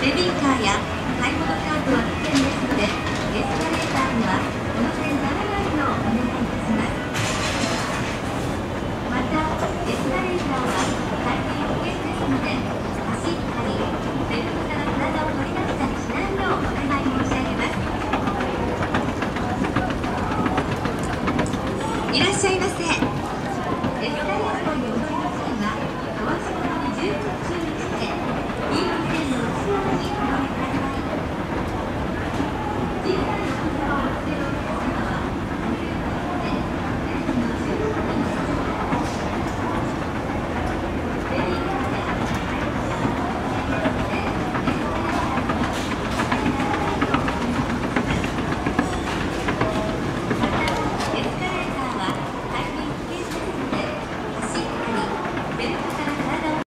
ベビーカーや買い物カートは危険ですのでエスカレーターにはこの点ならないようお願いいたします。またエスカレーターは大変危険ですので走ったりベルトから体を取り出したりしないようお願い申し上げます。いらっしゃいませ。